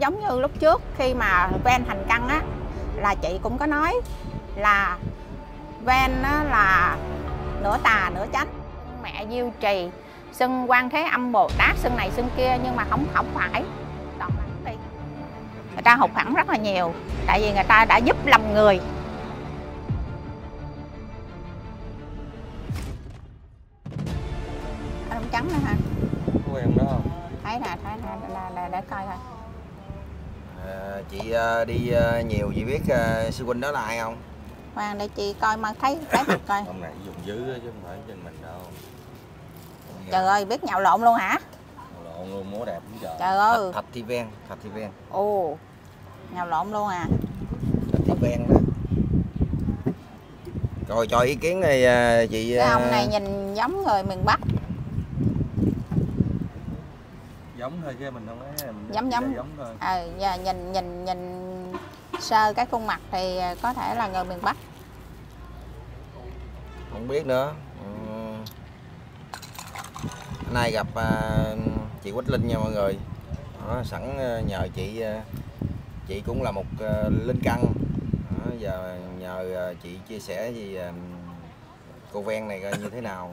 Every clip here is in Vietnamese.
giống như lúc trước khi mà ven thành căn á là chị cũng có nói là ven á là nửa tà nửa chánh. Mẹ diêu trì xưng quan thế âm bồ tát xưng này xưng kia nhưng mà không không phải. Toàn là đi người ta học hẳn rất là nhiều tại vì người ta đã giúp lòng người. Anh không trắng nữa hả? Quen đó không thấy nè thấy nè để coi coi à, chị à, đi à, nhiều chị biết à, sư huynh đó là ai không? Khoan để chị coi mà thấy thấy mặt coi. Ông này dùng dữ chứ không phải trên mình đâu. Trời ơi biết nhậu lộn luôn hả? Lộn luôn múa đẹp cũng trời. Trời ơi. Thạch thi ven thạch thi ven ồ nhậu lộn luôn à. Thạch thi ven đó. Rồi cho ý kiến này chị cái ông này nhìn giống người miền bắc giống thôi chứ mình không ấy mình Giống- giống. giống thôi. Ờ giờ nhìn nhìn nhìn sơ cái khuôn mặt thì có thể là người miền bắc. Không biết nữa. Ừ. Hôm nay gặp à, chị Quách Linh nha mọi người. Đó, sẵn à, nhờ chị à, chị cũng là một à, linh căn. Đó, giờ nhờ à, chị chia sẻ gì à, cô ven này coi như thế nào.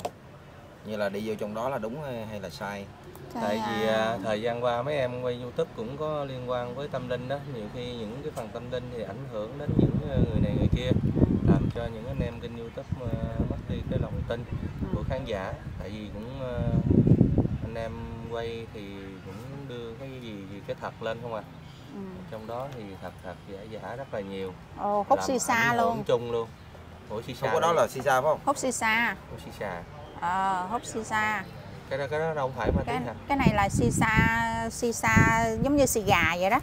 Như là đi vô trong đó là đúng hay, hay là sai Tại vì à, à, thời gian qua mấy em quay youtube cũng có liên quan với tâm linh đó. Nhiều khi những cái phần tâm linh thì ảnh hưởng đến những à, người này người kia làm cho những anh em kênh youtube à, mất đi cái lòng tin của khán giả. Tại vì cũng à, anh em quay thì cũng đưa cái gì gì cái thật lên không à. Ừ. trong đó thì thật thật giả giả rất là nhiều. Ồ hút làm xì xa hưởng luôn chung luôn. Ủa xì không xa có đó là si sa phải không? Hút xì xa ủa xì xa ờ hút xì xa cái đó cái đó đâu phải ma túy cái hả? cái này là xì xa xì xa giống như xì gà vậy đó.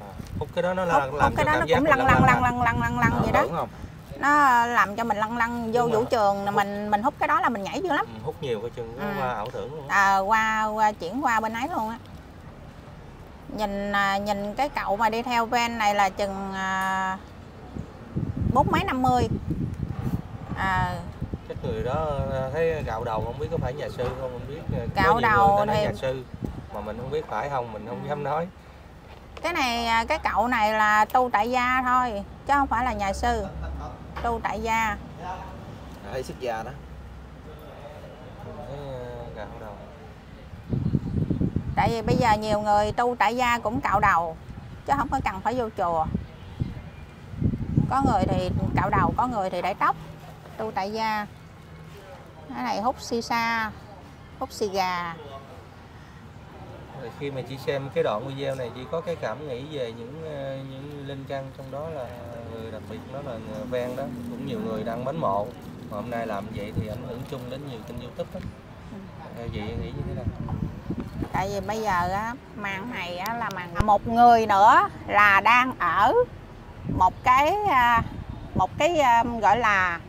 À, hút cái đó nó là hút làm cái đó nó cũng lăn lăn lăn lăn lăn. lăn lăn Ờ, vậy đó. không? Nó làm cho mình lăn lăn vô Đúng vũ trường là mình mình hút cái đó là mình nhảy dữ lắm. Ừ, hút nhiều coi chừng Ừ. qua ảo tưởng luôn à, qua, qua chuyển qua bên ấy luôn á. Nhìn à, nhìn cái cậu mà đi theo van này là chừng à, bốn mấy năm mươi. À, chắc người đó ờ, thấy gạo đầu không biết có phải nhà sư không không biết ờ, có Gạo đầu thì- nhà sư mà mình không biết phải không mình không dám nói. Cái này à, cái cậu này là tu tại gia thôi chứ không phải là nhà sư. Tu tại gia. Hay sức già đó. Ờ, gạo đầu. Tại vì bây giờ nhiều người tu tại gia cũng cạo đầu chứ không có cần phải vô chùa. Có người thì cạo đầu có người thì để tóc tu tại gia cái này hút xì xa hút xì gà. Khi mà chị xem cái đoạn video này chị có cái cảm nghĩ về những ờ, những linh căn trong đó là người đặc biệt đó là người ven đó cũng nhiều người đang mến mộ. Mà hôm nay làm vậy thì ảnh hưởng chung đến nhiều kênh youtube đó. Ờ, chị nghĩ như thế nào? Tại vì bây giờ á màn này á là màn một người nữa là đang ở một cái à, một cái à, gọi là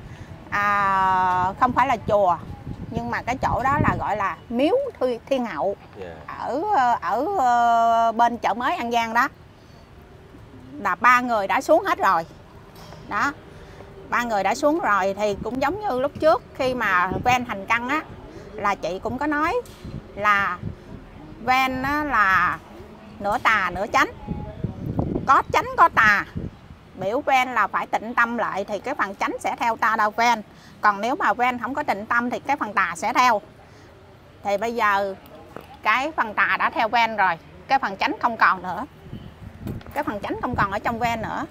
à, không phải là chùa nhưng mà cái chỗ đó là gọi là miếu Thi- thiên hậu. Dạ. ở ở ờ, bên chợ mới An Giang đó. Là ba người đã xuống hết rồi. Đó ba người đã xuống rồi thì cũng giống như lúc trước khi mà ven thành căn á là chị cũng có nói là ven á là nửa tà nửa chánh. Có chánh có tà biểu ven là phải tịnh tâm lại thì cái phần chánh sẽ theo ta đau ven còn nếu mà ven không có tịnh tâm thì cái phần tà sẽ theo. Thì bây giờ cái phần tà đã theo ven rồi cái phần chánh không còn nữa. Cái phần chánh không còn ở trong ven nữa.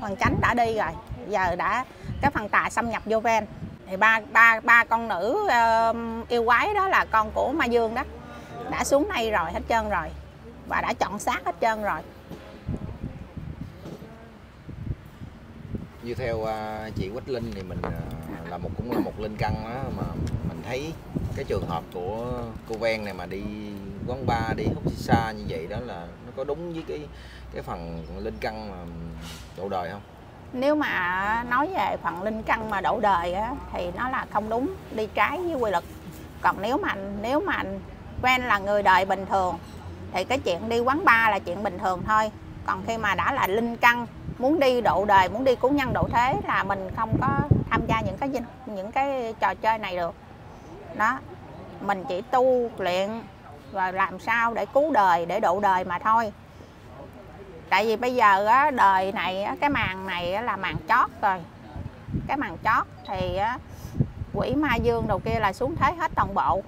Phần chánh đã đi rồi giờ đã cái phần tà xâm nhập vô ven thì ba ba ba con nữ uh, yêu quái đó là con của ma dương đó. Đã xuống đây rồi hết trơn rồi. Và đã chọn xác hết trơn rồi. Như theo uh, chị Quách Linh thì mình uh, là một cũng là một linh căn đó mà mình thấy cái trường hợp của cô ven này mà đi quán bar đi hút xì xa như vậy đó là nó có đúng với cái cái phần linh căn mà độ đời không? Nếu mà nói về phần linh căn mà đậu đời á, thì nó là không đúng đi trái với quy luật. Còn nếu mà nếu mà ven là người đời bình thường thì cái chuyện đi quán bar là chuyện bình thường thôi. Còn khi mà đã là linh căn muốn đi độ đời muốn đi cứu nhân độ thế là mình không có tham gia những cái dinh- những cái trò chơi này được. Đó mình chỉ tu luyện và làm sao để cứu đời để độ đời mà thôi. Tại vì bây giờ á, đời này á, cái màn này á, là màn chót rồi. Cái màn chót thì á, quỷ ma dương đầu kia là xuống thế hết toàn bộ.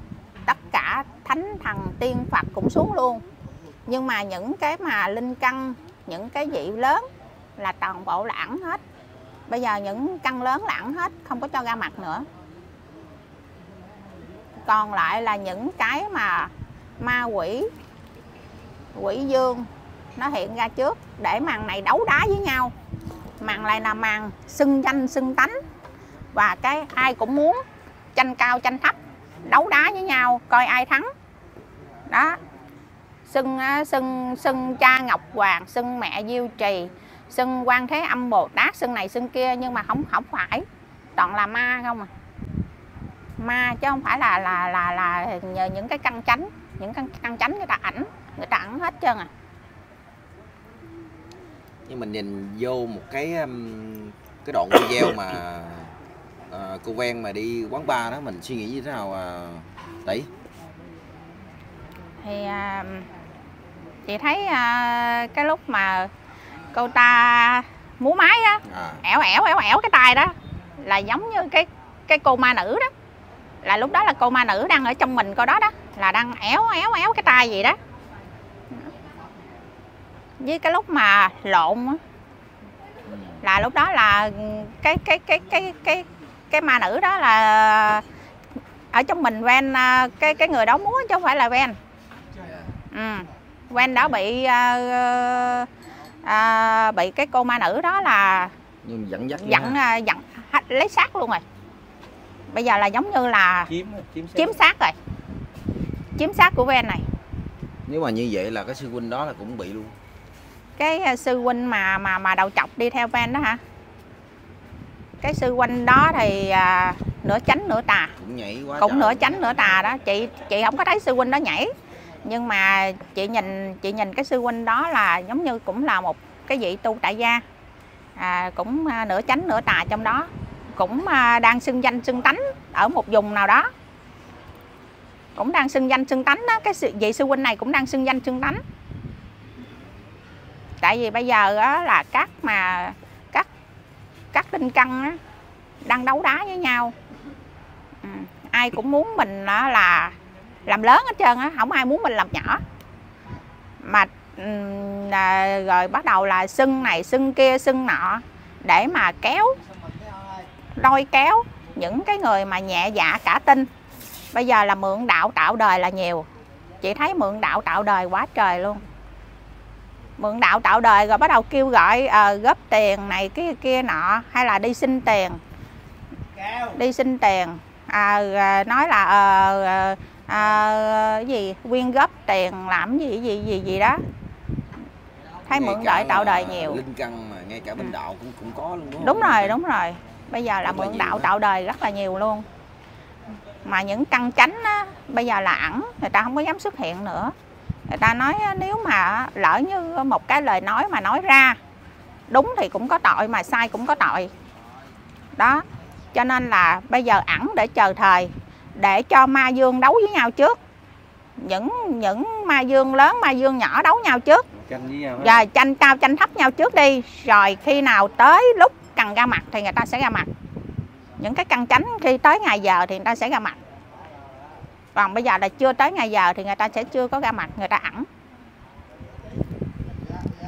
Tất cả thánh thần tiên phật cũng xuống luôn. Nhưng mà những cái mà linh căn những cái vị lớn là toàn bộ là ẩn hết. Bây giờ những căn lớn là ẩn hết, không có cho ra mặt nữa. Còn lại là những cái mà ma quỷ quỷ dương, nó hiện ra trước để màn này đấu đá với nhau. Màn này là màn xưng danh, xưng tánh. Và cái ai cũng muốn tranh cao, tranh thấp, đấu đá với nhau, coi ai thắng. Đó. Xưng xưng xưng cha ngọc hoàng, xưng mẹ diêu trì xưng quan thế âm bồ tát xưng này xưng kia nhưng mà không không phải. Toàn là ma không à. Ma chứ không phải là là là là nhờ những cái căn chánh những căn căn chánh người ta ảnh người ta ẩn hết trơn à. Nhưng mình nhìn vô một cái um, cái đoạn video mà ờ, cô ven mà đi quán bar đó mình suy nghĩ như thế nào à, tỷ? Thì à, chị thấy à, cái lúc mà cô ta múa máy á. À, ẻo ẻo ẻo ẻo cái tay đó. Là giống như cái cái cô ma nữ đó. Là lúc đó là cô ma nữ đang ở trong mình cô đó đó. Là đang éo éo éo cái tay gì đó. Với cái lúc mà lộn á, là lúc đó là cái cái cái cái cái cái ma nữ đó là ở trong mình ven à, cái cái người đó múa chứ không phải là ven ừ. ven đó bị à, à, bị cái cô ma nữ đó là nhưng dẫn dắt dặn à, dặn hết- lấy xác luôn rồi. Bây giờ là giống như là chiếm chiếm chiếm xác. rồi. Chiếm xác của ven này. Nếu mà như vậy là cái sư huynh đó là cũng bị luôn. Cái à, sư huynh mà mà mà đầu chọc đi theo ven đó hả? Cái sư huynh đó thì à, nửa chánh nửa tà. Cũng nhảy quá cũng nửa chánh nửa tà đó. Chị chị không có thấy sư huynh đó nhảy nhưng mà chị nhìn chị nhìn cái sư huynh đó là giống như cũng là một cái vị tu tại gia. À, cũng à, nửa chánh nửa tà trong đó. Cũng à, đang xưng danh xưng tánh ở một vùng nào đó. Cũng đang xưng danh xưng tánh đó. Cái sự, vị sư huynh này cũng đang xưng danh xưng tánh. Tại vì bây giờ á, là các mà các các linh căn á, đang đấu đá với nhau. Ừ, ai cũng muốn mình á là làm lớn hết trơn á không ai muốn mình làm nhỏ. Mà à, rồi bắt đầu là xưng này xưng kia xưng nọ để mà kéo lôi kéo những cái người mà nhẹ dạ cả tin. Bây giờ là mượn đạo tạo đời là nhiều. Chị thấy mượn đạo tạo đời quá trời luôn. Mượn đạo tạo đời rồi bắt đầu kêu gọi ờ, góp tiền này kia kia nọ hay là đi xin tiền. Đi xin tiền. À, à, nói là ờ, cái gì? Quyên góp tiền làm gì gì gì gì đó. Thấy mượn đời tạo đời nhiều. Linh căn mà ngay cả bên Ừ. đạo cũng cũng có luôn đúng không? đúng rồi đúng rồi. Bây giờ là mượn đạo đó. tạo đời rất là nhiều luôn. Mà những căn chánh á, bây giờ là ẩn người ta không có dám xuất hiện nữa. Người ta nói nếu mà lỡ như một cái lời nói mà nói ra đúng thì cũng có tội mà sai cũng có tội. Đó cho nên là bây giờ ẩn để chờ thời để cho ma dương đấu với nhau trước. Những những ma dương lớn ma dương nhỏ đấu nhau trước. Tranh với nhau hết. rồi tranh cao tranh thấp nhau trước đi. Rồi khi nào tới lúc cần ra mặt thì người ta sẽ ra mặt. Những cái căn chánh khi tới ngày giờ thì người ta sẽ ra mặt. Còn bây giờ là chưa tới ngày giờ thì người ta sẽ chưa có ra mặt người ta ẩn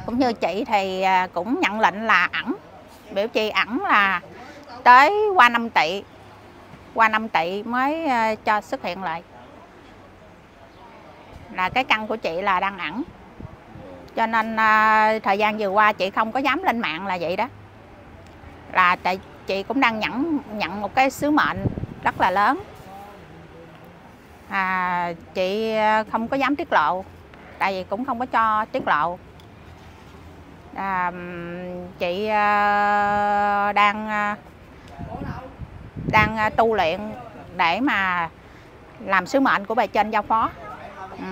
cũng như chị thì à, cũng nhận lệnh là ẩn biểu chị ẩn là tới qua năm tỵ qua năm tỵ mới ờ, cho xuất hiện lại. Là cái căn của chị là đang ẩn. Cho nên ờ, thời gian vừa qua chị không có dám lên mạng là vậy đó. Là tại chị cũng đang nhận nhận một cái sứ mệnh rất là lớn. À, chị ờ, không có dám tiết lộ tại vì cũng không có cho tiết lộ. À, chị đang đang à, tu luyện để mà làm sứ mệnh của bài trên giao phó ừ.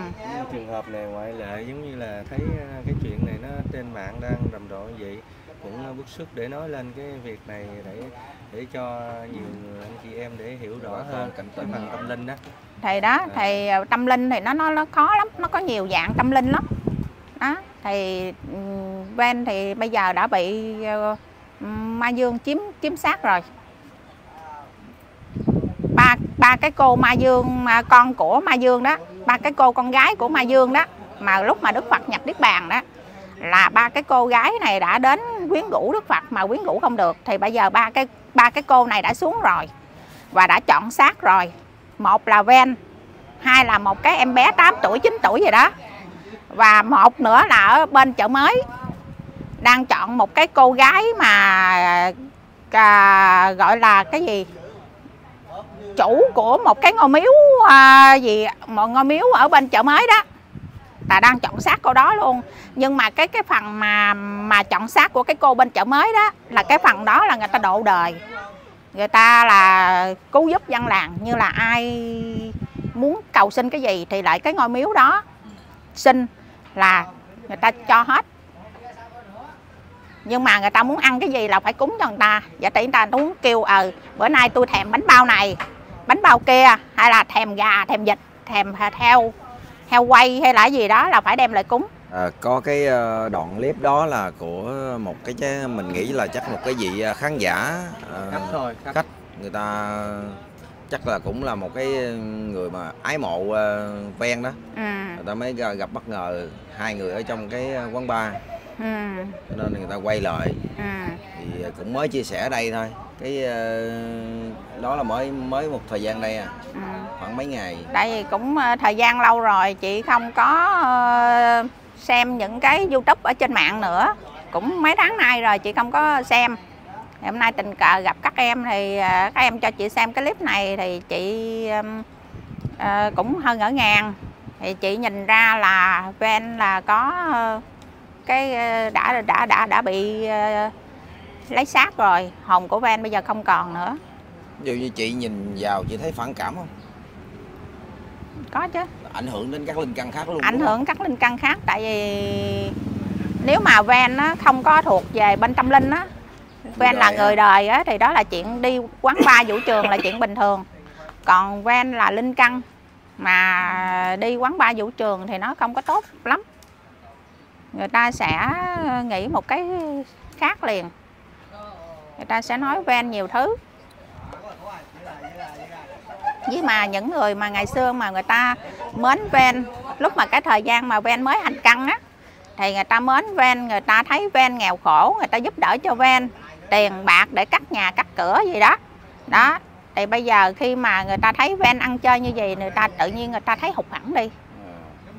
Trường hợp này ngoại lệ giống như là thấy ờ, cái chuyện này nó trên mạng đang rầm rộ như vậy cũng ờ, bức xúc để nói lên cái việc này để để cho nhiều người anh chị em để hiểu rõ Bà hơn cảnh tỉnh. phần tâm linh đó thì đó thì ờ, tâm linh thì nó nó nó khó lắm nó có nhiều dạng tâm linh lắm đó thì ừm, ven thì bây giờ đã bị ma dương chiếm chiếm sát rồi ba cái cô ma dương mà con của ma dương đó ba cái cô con gái của ma dương đó mà lúc mà đức phật nhập niết bàn đó là ba cái cô gái này đã đến quyến rũ đức phật mà quyến rũ không được. Thì bây giờ ba cái ba cái cô này đã xuống rồi và đã chọn xác rồi. Một là ven hai là một cái em bé 8 tuổi 9 tuổi gì đó. Và một nữa là ở bên chợ mới đang chọn một cái cô gái mà à, gọi là cái gì? Chủ của một cái ngôi miếu à, gì một ngôi miếu ở bên chợ mới đó. Là đang chọn xác cô đó luôn. Nhưng mà cái cái phần mà mà chọn xác của cái cô bên chợ mới đó là cái phần đó là người ta độ đời. Người ta là cứu giúp dân làng như là ai muốn cầu xin cái gì thì lại cái ngôi miếu đó xin là người ta cho hết. Nhưng mà người ta muốn ăn cái gì là phải cúng cho người ta. Vậy thì người ta muốn kêu ờ bữa nay tôi thèm bánh bao này bánh bao kia hay là thèm gà thèm vịt thèm heo heo quay hay là gì đó là phải đem lại cúng. À, có cái ờ, đoạn clip đó là của một cái chứ mình nghĩ là chắc một cái vị ờ, khán giả ờ, khách thôi khách, khách người ta chắc là cũng là một cái người mà ái mộ ven đó. Ừ, người ta mới gặp bất ngờ hai người ở trong cái quán bar ừ, cho nên người ta quay lại. Ừ. thì cũng mới chia sẻ ở đây thôi. Cái ờ, đó là mới mới một thời gian đây à. Ừ. khoảng mấy ngày. Tại vì cũng ờ, thời gian lâu rồi chị không có ờ, xem những cái youtube ở trên mạng nữa. Cũng mấy tháng nay rồi chị không có xem. Thì hôm nay tình cờ gặp các em thì các em cho chị xem cái clip này thì chị cũng hơi ngỡ ngàng. Thì chị nhìn ra là ven là có cái ờ, đã đã đã đã bị ờ, lấy xác rồi. Hồn của ven bây giờ không còn nữa. Ví dụ như chị nhìn vào chị thấy phản cảm không? Có chứ. Ảnh hưởng đến các linh căn khác luôn ảnh hưởng các linh căn khác tại vì nếu mà ven nó không có thuộc về bên tâm linh á ven là người đời á thì đó là chuyện đi quán bar vũ trường là chuyện bình thường. Còn ven là linh căn mà đi quán bar vũ trường thì nó không có tốt lắm người ta sẽ ờ, nghĩ một cái khác liền. Người ta sẽ nói ven nhiều thứ. Với mà những người mà ngày xưa mà người ta mến ven, lúc mà cái thời gian mà ven mới hành căng á, thì người ta mến ven, người ta thấy ven nghèo khổ, người ta giúp đỡ cho ven tiền bạc để cắt nhà, cắt cửa gì đó. Đó, thì bây giờ khi mà người ta thấy ven ăn chơi như vậy, người ta, tự nhiên người ta thấy hụt hẳn đi.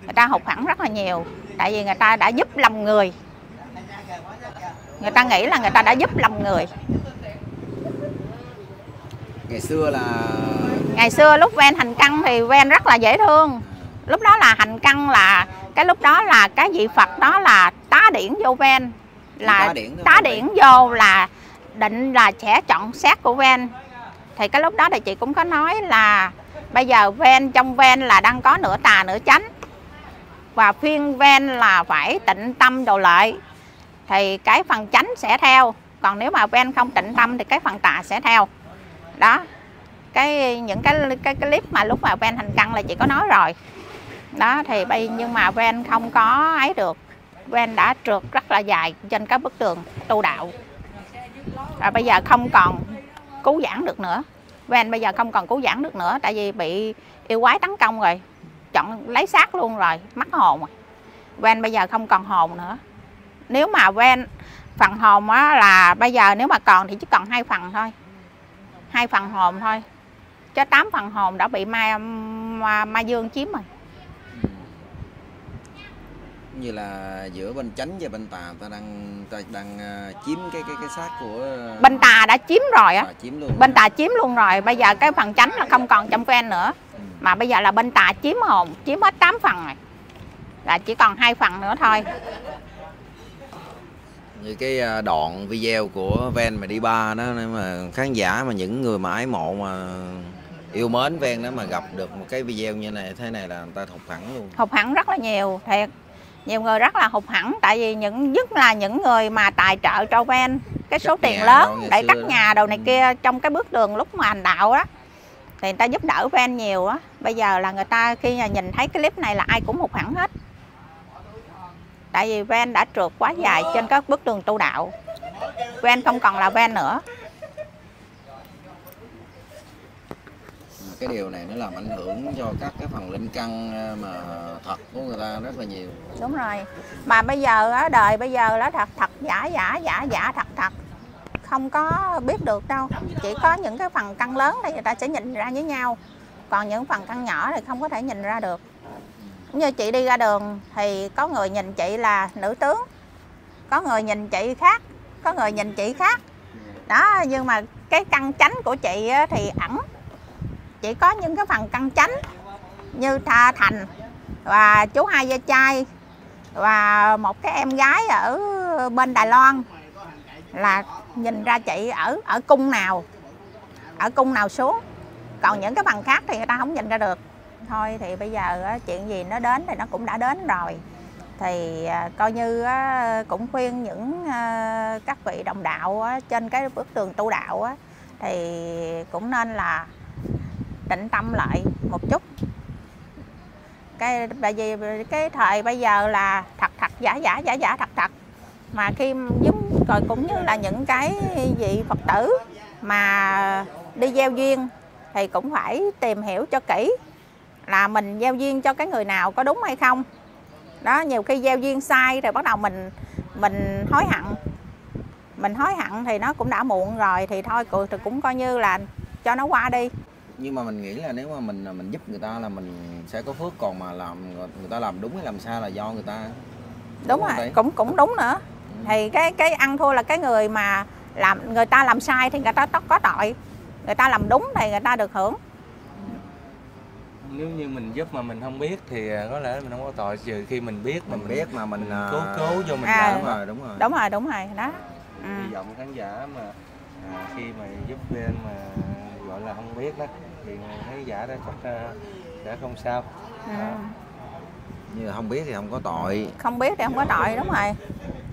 Người ta hụt hẳn rất là nhiều tại vì người ta đã giúp lòng người. Người ta nghĩ là người ta đã giúp lòng người. Ngày xưa là ngày xưa lúc ven hành căn thì ven rất là dễ thương. Lúc đó là hành căn là cái lúc đó là cái vị phật đó là tá điển vô ven. Là tá điển tá điển vô là định là sẽ chọn xác của ven. Thì cái lúc đó thì chị cũng có nói là bây giờ ven trong ven là đang có nửa tà nửa chánh và phiên ven là phải tịnh tâm đồ lợi thì cái phần chánh sẽ theo. Còn nếu mà ven không tịnh tâm thì cái phần tà sẽ theo. Đó cái những cái cái, clip mà lúc mà ven thành căn là chị có nói rồi. Đó thì bây nhưng mà ven không có ấy được. Ven đã trượt rất là dài trên các bức tường tu đạo. Và bây giờ không còn cứu giảng được nữa. Ven bây giờ không còn cứu giảng được nữa tại vì bị yêu quái tấn công rồi chọn lấy xác luôn rồi mất hồn rồi. Ven bây giờ không còn hồn nữa. Nếu mà ven phần hồn á là bây giờ nếu mà còn thì chỉ còn hai phần thôi. Hai phần hồn thôi. Chứ tám phần hồn đã bị ma ma, ma dương chiếm rồi. Như là giữa bên chánh và bên tà ta đang ta đang ờ, chiếm cái cái cái xác của bên tà đã chiếm rồi á. Tà chiếm luôn bên tà chiếm luôn rồi. Bây giờ cái phần chánh là không còn trong ven nữa. Mà bây giờ là bên tà chiếm hồn chiếm hết 8 phần rồi. Là chỉ còn hai phần nữa thôi. Như cái ờ, đoạn video của Ven mà đi ba đó nếu mà khán giả mà những người mà ái mộ mà yêu mến Ven đó mà gặp được một cái video như này thế này là người ta thục hẳn luôn. Hụt hẳn rất là nhiều thiệt. Nhiều người rất là hụt hẳn tại vì những nhất là những người mà tài trợ cho ven cái số Cắt tiền lớn để cắt nhà đồ này Ừ. kia trong cái bước đường lúc mà hành đạo đó thì người ta giúp đỡ ven nhiều á. Bây giờ là người ta khi mà nhìn thấy cái clip này là ai cũng hụt hẳn hết. Tại vì ven đã trượt quá dài trên các bước đường tu đạo. Ven không còn là ven nữa. Cái điều này nó làm ảnh hưởng cho các cái phần linh căn ờ, mà thật của người ta rất là nhiều. Đúng rồi. Mà bây giờ á đời bây giờ là thật thật giả giả giả giả thật thật không có biết được đâu. Chỉ có những cái phần căn lớn thì người ta sẽ nhìn ra với nhau. Còn những phần căn nhỏ thì không có thể nhìn ra được. Cũng như chị đi ra đường thì có người nhìn chị là nữ tướng, có người nhìn chị khác, có người nhìn chị khác. Đó, nhưng mà cái căn chánh của chị thì ẩn. Chỉ có những cái phần căn chánh như tha thành và chú hai gia trai và một cái em gái ở bên Đài Loan là nhìn ra chị ở ở cung nào, ở cung nào xuống. Còn những cái bằng khác thì người ta không nhìn ra được. Thôi thì bây giờ chuyện gì nó đến thì nó cũng đã đến rồi. Thì à, coi như cũng khuyên những à, các vị đồng đạo trên cái bước đường tu đạo thì cũng nên là định tâm lại một chút. Cái, bởi vì cái thời bây giờ là thật thật, giả giả giả giả thật thật. Mà khi giống rồi cũng như là những cái vị phật tử mà đi gieo duyên thì cũng phải tìm hiểu cho kỹ là mình gieo duyên cho cái người nào có đúng hay không. Đó nhiều khi gieo duyên sai rồi bắt đầu mình mình hối hận. Mình hối hận thì nó cũng đã muộn rồi thì thôi cũng- cũng coi như là cho nó qua đi. Nhưng mà mình nghĩ là nếu mà mình mình giúp người ta là mình sẽ có phước còn mà làm người ta làm đúng hay làm sai là do người ta đúng không rồi cũng cũng đúng nữa thì cái cái ăn thua là cái người mà làm người ta làm sai thì người ta có tội. Người ta làm đúng thì người ta được hưởng. Nếu như mình giúp mà mình không biết thì à, có lẽ mình không có tội trừ khi mình biết mà mình biết mà mình à, cố cố vô mình À. đúng làm rồi đúng rồi. đúng rồi đúng rồi đó. Ừ. hy vọng khán giả mà à, khi mà giúp bên mà gọi là không biết đó thì khán giả đó chắc à, sẽ không sao. Ừ. như là không biết thì không có tội. Không biết thì không có tội đúng rồi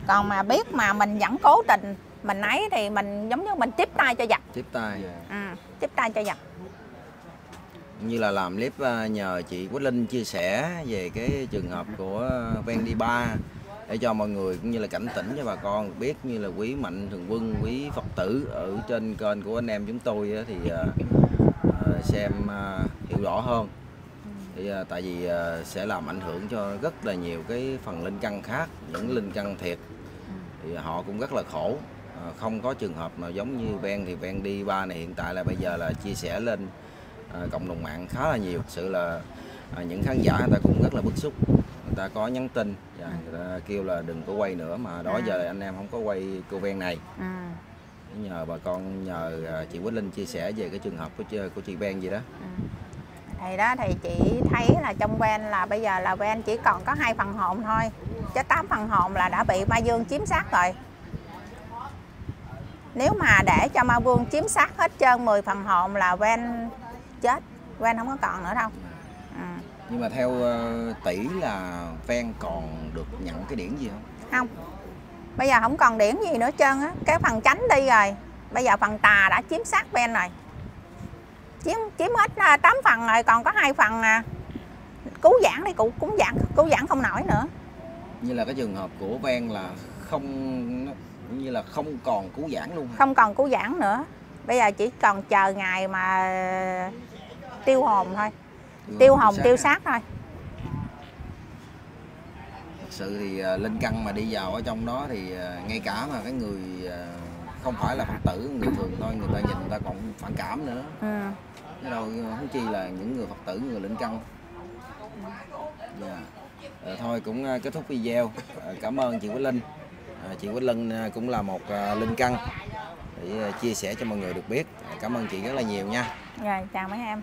còn mà biết mà mình vẫn cố tình mình ấy thì mình giống như mình tiếp tay cho giặc tiếp tay. Dạ. ừ, tiếp tay cho giặc như là làm clip à, nhờ chị Quýt Linh chia sẻ về cái trường hợp của Ven đi ba để cho mọi người cũng như là cảnh tỉnh cho bà con biết như là quý mạnh thường quân quý phật tử ở trên kênh của anh em chúng tôi thì à, à, xem à, hiểu rõ hơn thì à, tại vì à, sẽ làm ảnh hưởng cho rất là nhiều cái phần linh căn khác những linh căn thiệt. Thì họ cũng rất là khổ. À, không có trường hợp nào giống như ven thì ven đi ba này hiện tại là bây giờ là chia sẻ lên à, cộng đồng mạng khá là nhiều. Sự là à, những khán giả người ta cũng rất là bức xúc. Người ta có nhắn tin và người ta kêu là đừng có quay nữa mà đó À. giờ anh em không có quay cô ven này. Ừ. nhờ bà con nhờ à, chị Quýt Linh chia sẻ về cái trường hợp của của chị ven gì đó thì đó thì chị thấy là trong ven là bây giờ là ven chỉ còn có hai phần hồn thôi. Chứ tám phần hồn là đã bị ma dương chiếm sát rồi. Nếu mà để cho ma vương chiếm sát hết trơn 10 phần hồn là ven chết. Ven không có còn nữa đâu. Ừ. nhưng mà theo ờ, tỷ là ven còn được nhận cái điển gì không? Không. Bây giờ không còn điển gì nữa trơn á. Cái phần tránh đi rồi. Bây giờ phần tà đã chiếm sát ven rồi chiếm chiếm hết à, 8 phần rồi còn có hai phần à cứu giảng đi cũng cũng giảng cứu giảng không nổi nữa. Như là cái trường hợp của ven là không như là không còn cứu giảng luôn hả? không còn cứu giảng nữa. Bây giờ chỉ còn chờ ngày mà tiêu hồn thôi. Tiêu hồn tiêu sát thôi. Thật sự thì ờ, linh căn mà đi vào ở trong đó thì ờ, ngay cả mà cái người không phải là phật tử người thường thôi người ta nhìn người ta còn phản cảm nữa. Chứ đâu không chi là những người phật tử người linh căn dạ. Ờ, thôi cũng ờ, kết thúc video. Ờ, cảm ơn chị Quýt Linh. Chị Quýt Linh cũng là một linh căn để chia sẻ cho mọi người được biết. Cảm ơn chị rất là nhiều nha. Rồi chào mấy em